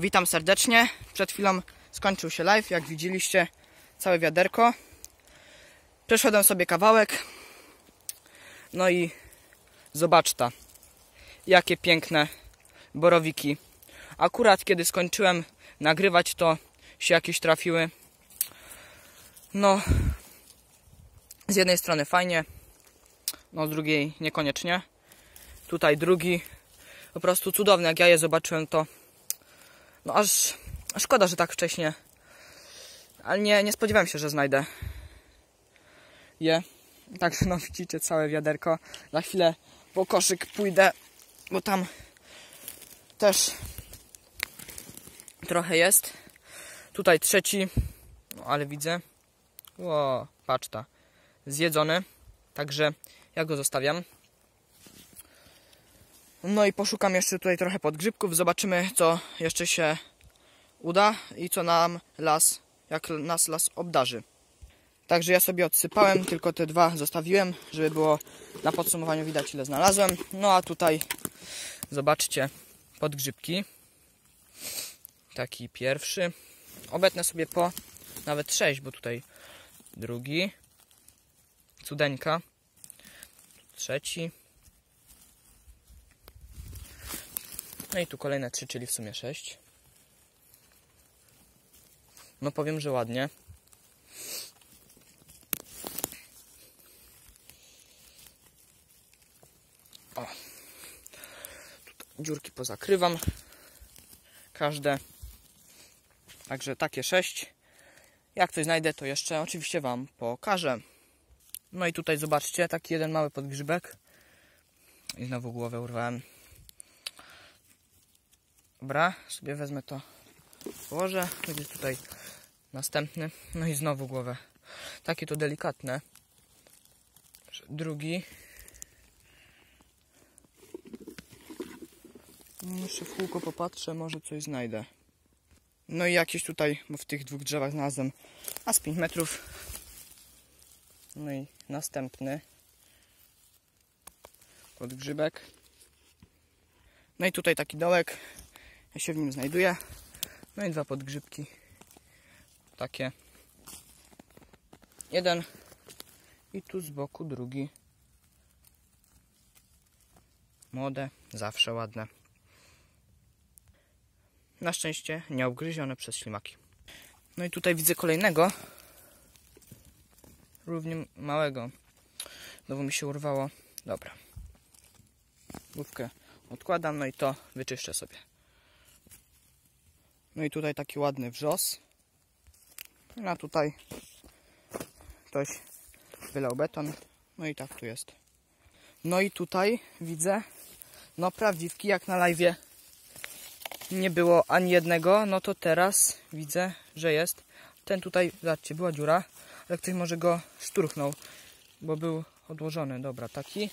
Witam serdecznie. Przed chwilą skończył się live, jak widzieliście, całe wiaderko. Przeszedłem sobie kawałek. No i zobacz ta, jakie piękne borowiki. Akurat kiedy skończyłem nagrywać, to się jakieś trafiły. No, z jednej strony fajnie, no z drugiej niekoniecznie. Tutaj drugi, po prostu cudowny. Jak ja je zobaczyłem, to no aż szkoda, że tak wcześnie. Ale nie, nie spodziewałem się, że znajdę je. Także no widzicie całe wiaderko. Za chwilę po koszyk pójdę, bo tam też trochę jest. Tutaj trzeci, no ale widzę. O, paczta. Zjedzony. Także ja go zostawiam. No i poszukam jeszcze tutaj trochę podgrzybków. Zobaczymy, co jeszcze się uda i co nam las, jak nas las obdarzy. Także ja sobie odsypałem, tylko te dwa zostawiłem, żeby było na podsumowaniu widać ile znalazłem. No a tutaj zobaczcie podgrzybki. Taki pierwszy. Obetnę sobie po nawet sześć, bo tutaj drugi. Cudeńka. Trzeci. No i tu kolejne trzy, czyli w sumie sześć. No powiem, że ładnie. O. Tutaj dziurki pozakrywam. Każde. Także takie sześć. Jak coś znajdę, to jeszcze oczywiście Wam pokażę. No i tutaj zobaczcie, taki jeden mały podgrzybek. I znowu głowę urwałem. Dobra, sobie wezmę to, położę. Będzie tutaj następny. No i znowu głowę. Takie to delikatne. Drugi. Jeszcze w kółko popatrzę, może coś znajdę. No i jakieś tutaj, bo w tych dwóch drzewach znalazłem a z 5 metrów. No i następny podgrzybek. No i tutaj taki dołek. Się w nim znajduję. No i dwa podgrzybki. Takie. Jeden. I tu z boku drugi. Młode, zawsze ładne. Na szczęście nie ugryzione przez ślimaki. No i tutaj widzę kolejnego. Równie małego. Znowu mi się urwało. Dobra. Główkę odkładam, no i to wyczyszczę sobie. No i tutaj taki ładny wrzos. A tutaj ktoś wylał beton. No i tak tu jest. No i tutaj widzę, no prawdziwki jak na live nie było ani jednego, no to teraz widzę, że jest. Ten tutaj, zobaczcie, była dziura, ale ktoś może go szturchnął, bo był odłożony. Dobra, taki.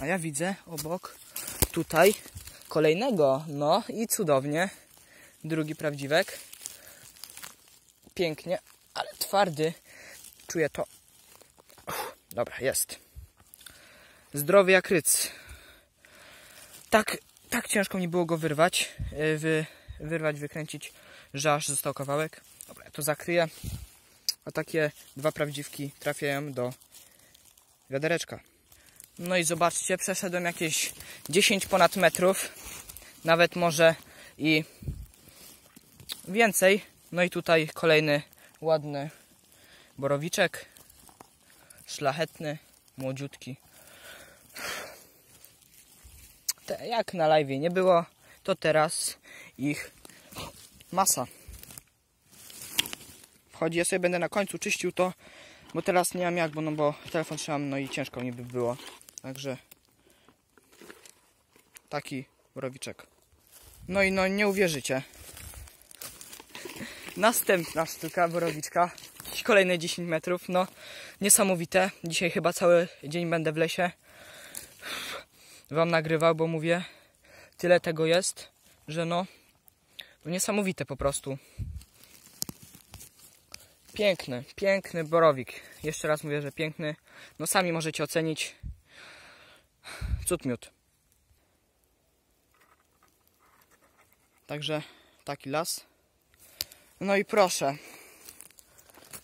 A ja widzę obok tutaj kolejnego. No i cudownie. Drugi prawdziwek. Pięknie, ale twardy. Czuję to. Uff, dobra, jest. Zdrowy jak ryc. Tak, tak ciężko mi było go wyrwać. e, Wy, wyrwać, wykręcić, że aż został kawałek. Dobra, ja to zakryję. A takie dwa prawdziwki trafiają do wiadereczka. No i zobaczcie, przeszedłem jakieś 10 ponad metrów. Nawet może i więcej. No i tutaj kolejny ładny borowiczek. Szlachetny, młodziutki. Te, jak na live nie było, to teraz ich masa. Wchodzi, ja sobie będę na końcu czyścił to, bo teraz nie mam jak, bo, no bo telefon trzymam, no i ciężko mi by było. Także taki borowiczek. No i no nie uwierzycie. Następna sztuka borowiczka. Kolejne 10 metrów. No niesamowite. Dzisiaj chyba cały dzień będę w lesie. Wam nagrywał, bo mówię, tyle tego jest, że no, no niesamowite po prostu. Piękny, piękny borowik. Jeszcze raz mówię, że piękny. No sami możecie ocenić. Cud miód. Także taki las. No i proszę.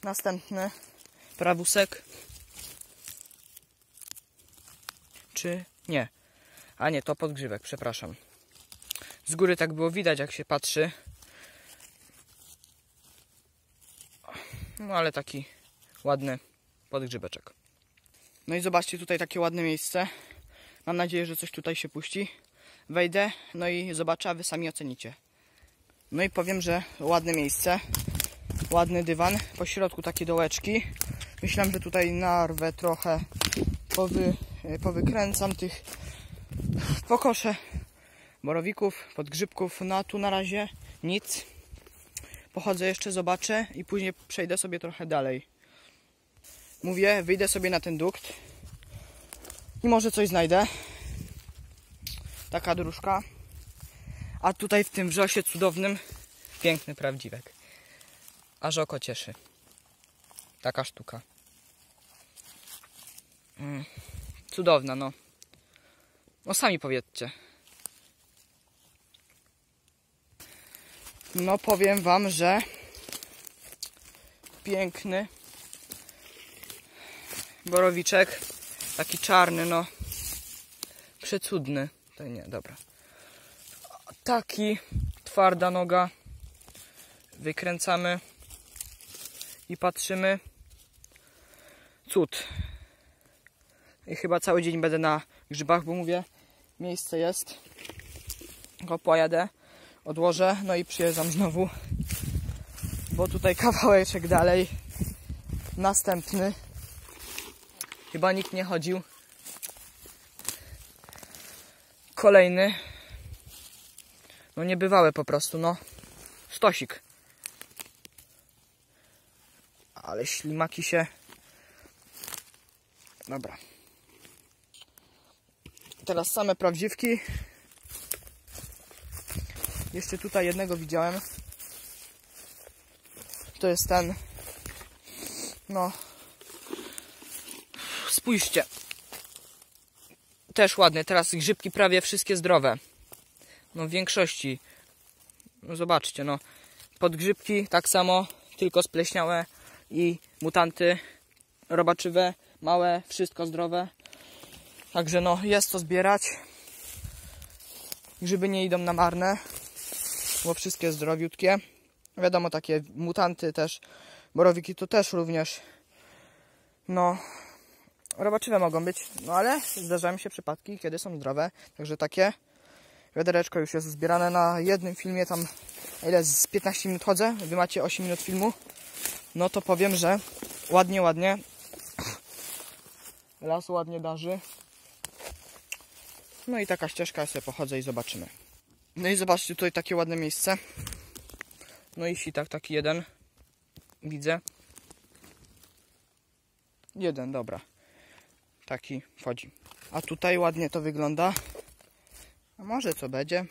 Następny prawusek. Czy nie? A nie, to podgrzywek, przepraszam. Z góry tak było widać, jak się patrzy. No ale taki ładny podgrzybeczek. No i zobaczcie tutaj takie ładne miejsce. Mam nadzieję, że coś tutaj się puści. Wejdę, no i zobaczę, a wy sami ocenicie. No i powiem, że ładne miejsce. Ładny dywan. Po środku takie dołeczki. Myślałem, że tutaj narwę trochę. Powy, powykręcam tych pokoszę borowików, podgrzybków. No a tu na razie nic. Pochodzę jeszcze, zobaczę i później przejdę sobie trochę dalej. Mówię, wyjdę sobie na ten dukt i może coś znajdę. Taka dróżka. A tutaj w tym wrzosie cudownym piękny prawdziwek. Aż oko cieszy. Taka sztuka. Mm. Cudowna, no. No sami powiedzcie. No powiem wam, że piękny borowiczek. Taki czarny, no. Przecudny. To nie, dobra. Taki twarda noga. Wykręcamy i patrzymy. Cud. I chyba cały dzień będę na grzybach, bo mówię, miejsce jest. Go pojadę, odłożę, no i przyjeżdżam znowu. Bo tutaj kawałeczek dalej. Następny. Chyba nikt nie chodził. Kolejny. No niebywałe po prostu, no. Stosik. Ale ślimaki się... Dobra. Teraz same prawdziwki. Jeszcze tutaj jednego widziałem. To jest ten. No. Spójrzcie. Też ładny. Teraz grzybki prawie wszystkie zdrowe. No w większości. No zobaczcie, no. Podgrzybki tak samo, tylko spleśniałe i mutanty robaczywe, małe, wszystko zdrowe. Także no, jest co zbierać. Grzyby nie idą na marne, bo wszystkie zdrowiutkie. Wiadomo, takie mutanty też, borowiki to też również. No, robaczywe mogą być, no ale zdarzają się przypadki, kiedy są zdrowe. Także takie wiadereczko już jest zbierane na jednym filmie, tam ile z 15 minut chodzę, wy macie 8 minut filmu, no to powiem, że ładnie, ładnie las ładnie darzy. No i taka ścieżka, ja sobie pochodzę i zobaczymy. No i zobaczcie, tutaj takie ładne miejsce. No i sitak taki jeden. Widzę. Jeden, dobra. Taki wchodzi. A tutaj ładnie to wygląda. A może co będzie?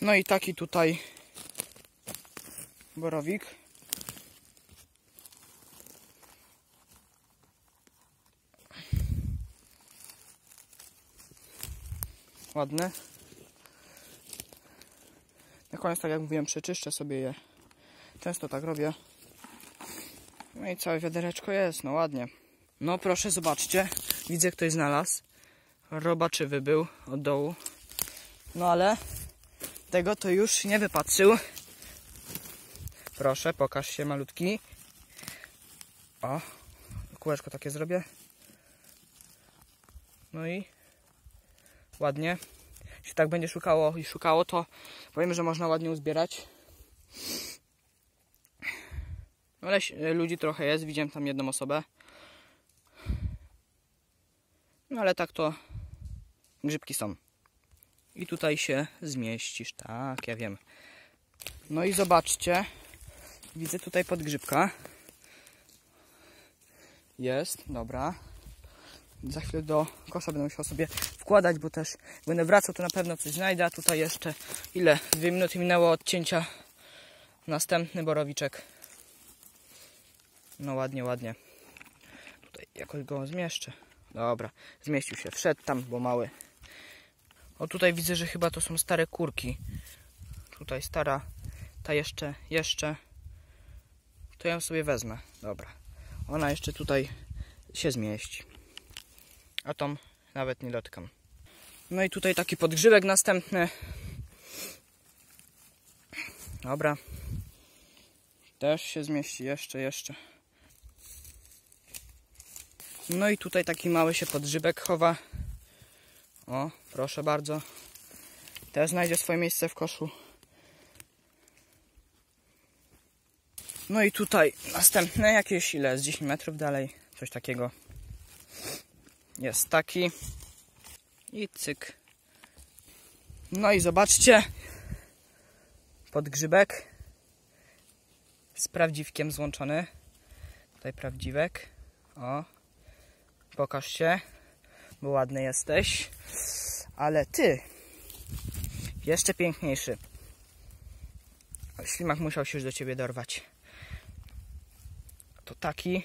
No i taki tutaj borowik. Ładny. Na koniec, tak jak mówiłem, przeczyszczę sobie je. Często tak robię. No i całe wiadereczko jest, no ładnie. No proszę, zobaczcie. Widzę, ktoś znalazł. Robaczywy był od dołu. No ale tego to już nie wypatrzył. Proszę, pokaż się malutki. O, kółeczko takie zrobię. No i ładnie. Jeśli tak będzie szukało i szukało, to powiem, że można ładnie uzbierać. No ale ludzi trochę jest, widziałem tam jedną osobę. No ale tak to grzybki są. I tutaj się zmieścisz, tak, ja wiem. No i zobaczcie, widzę tutaj podgrzybka. Jest, dobra. Za chwilę do kosza będę musiał sobie wkładać, bo też będę wracał, to na pewno coś znajdę. A tutaj jeszcze ile? Dwie minuty minęło od cięcia. Następny borowiczek. No ładnie, ładnie. Tutaj jakoś go zmieszczę. Dobra, zmieścił się. Wszedł tam, bo mały. O tutaj widzę, że chyba to są stare kurki. Tutaj stara, ta jeszcze, jeszcze. To ją sobie wezmę. Dobra. Ona jeszcze tutaj się zmieści. A tą nawet nie dotkam. No i tutaj taki podgrzybek następny. Dobra. Też się zmieści jeszcze, jeszcze. No i tutaj taki mały się podgrzybek chowa. O, proszę bardzo. Też znajdzie swoje miejsce w koszu. No i tutaj następne jakieś ile? Z 10 metrów dalej. Coś takiego. Jest taki. I cyk. No i zobaczcie. Podgrzybek. Z prawdziwkiem złączony. Tutaj prawdziwek. O. Pokaż się. Bo ładny jesteś. Ale ty. Jeszcze piękniejszy. Ślimak musiał się już do ciebie dorwać. To taki.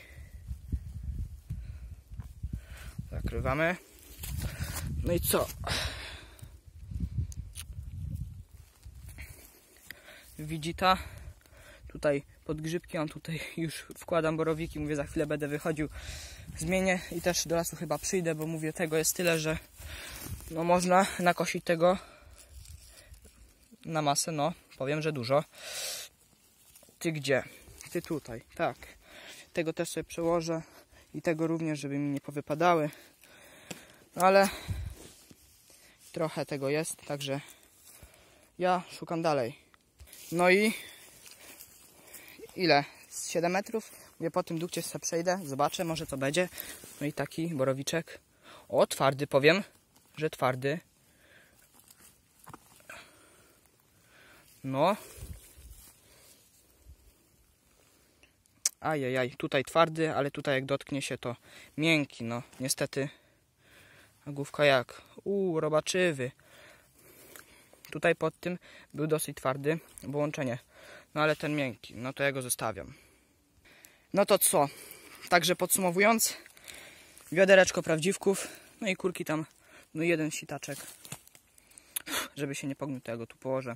Zakrywamy. No i co? Widzi ta? Tutaj podgrzybki, on tutaj już wkładam borowiki, mówię za chwilę będę wychodził, zmienię i też do lasu chyba przyjdę, bo mówię tego jest tyle, że no można nakosić tego na masę, no powiem, że dużo. Ty gdzie? Ty tutaj, tak. Tego też sobie przełożę i tego również, żeby mi nie powypadały. No ale trochę tego jest, także ja szukam dalej. No i ile? Z 7 metrów? Mówię, po tym dukcie sobie przejdę, zobaczę, może co będzie. No i taki borowiczek. O, twardy, powiem, że twardy. No. Ajajaj, tutaj twardy, ale tutaj jak dotknie się to miękki, no. Niestety. A główka jak? Uuu, robaczywy. Tutaj pod tym był dosyć twardy, połączenie. No ale ten miękki, no to ja go zostawiam. No to co? Także podsumowując, wiadereczko prawdziwków, no i kurki tam, no jeden sitaczek. Żeby się nie pognił, to ja go tu położę.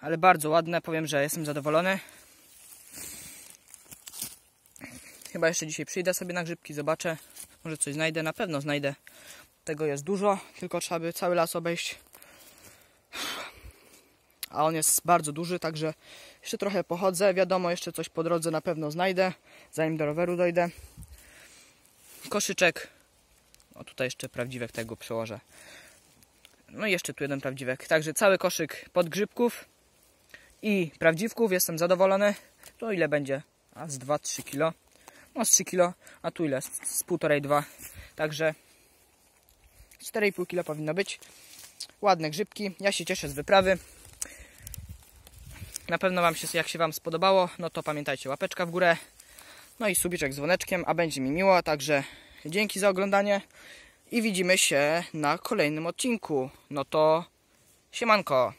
Ale bardzo ładne, powiem, że jestem zadowolony. Chyba jeszcze dzisiaj przyjdę sobie na grzybki, zobaczę. Może coś znajdę, na pewno znajdę. Tego jest dużo, tylko trzeba by cały las obejść. A on jest bardzo duży, także jeszcze trochę pochodzę. Wiadomo, jeszcze coś po drodze na pewno znajdę, zanim do roweru dojdę. Koszyczek. O, tutaj jeszcze prawdziwek tego przełożę. No i jeszcze tu jeden prawdziwek. Także cały koszyk podgrzybków i prawdziwków. Jestem zadowolony. To ile będzie? A z 2-3 kilo. No z 3 kilo. A tu ile? Z 1,5-2. Także 4,5 kilo powinno być. Ładne grzybki. Ja się cieszę z wyprawy. Na pewno wam się, jak się Wam spodobało, no to pamiętajcie, łapeczka w górę. No i subiczek z dzwoneczkiem, a będzie mi miło. Także dzięki za oglądanie i widzimy się na kolejnym odcinku. No to siemanko.